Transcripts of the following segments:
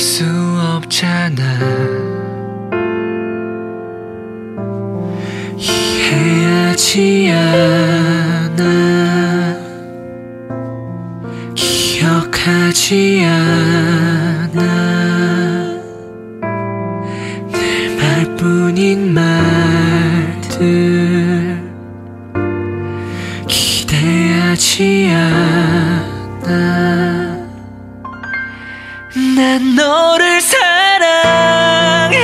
수 없잖아. 이해하지 않아. 기억하지 않아. 내 말뿐인 말들. 기대하지 않아 난 너를 사랑해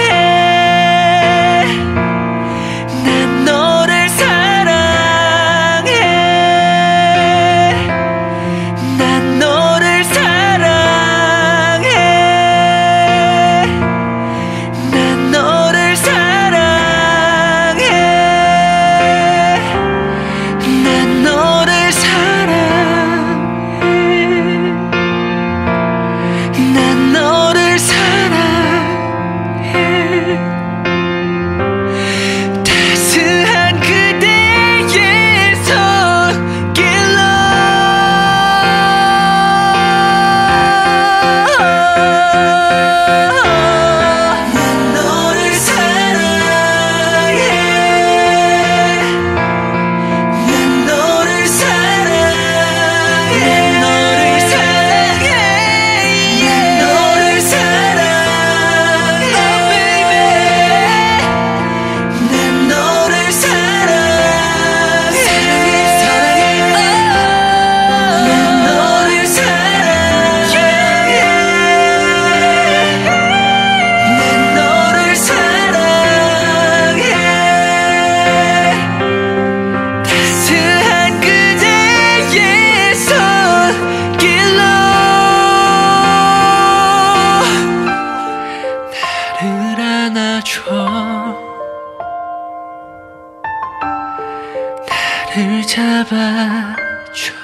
나를 잡아줘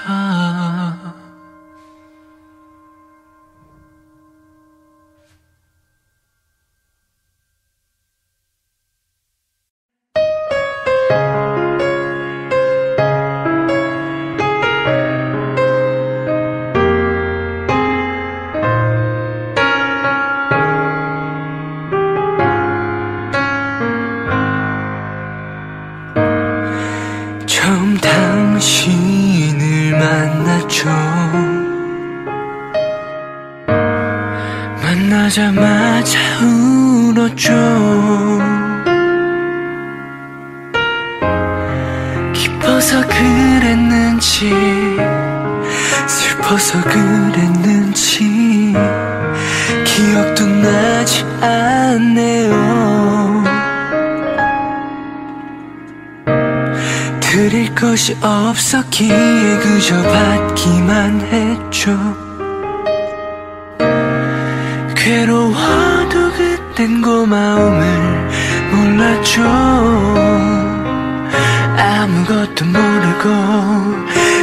만나자마자 울었죠. 기뻐서 그랬는지 슬퍼서 그랬는지 기억도 나지 않네요. 드릴 것이 없었기에 그저 받기만 했죠 몰랐죠 아무것도 모르고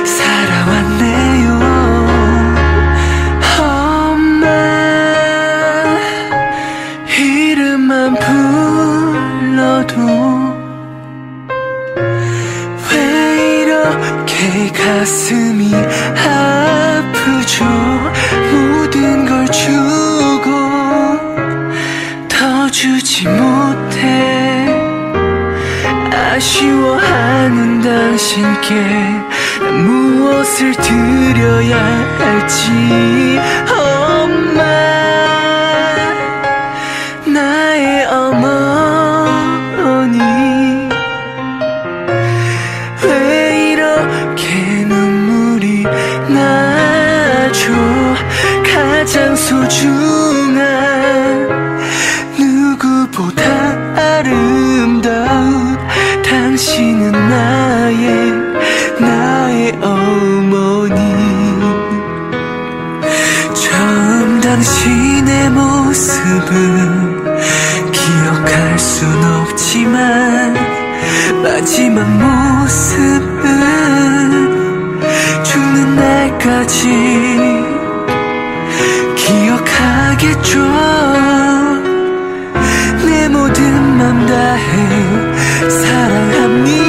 살아왔네요. 엄마 이름만 불러도 왜 이렇게 가슴이 아프죠? 모든 걸주 아쉬워하는 당신께 난 무엇을 드려야 할지 엄마 당신의 모습은 기억할 순 없지만 마지막 모습은 죽는 날까지 기억하겠죠. 내 모든 맘 다해 사랑합니다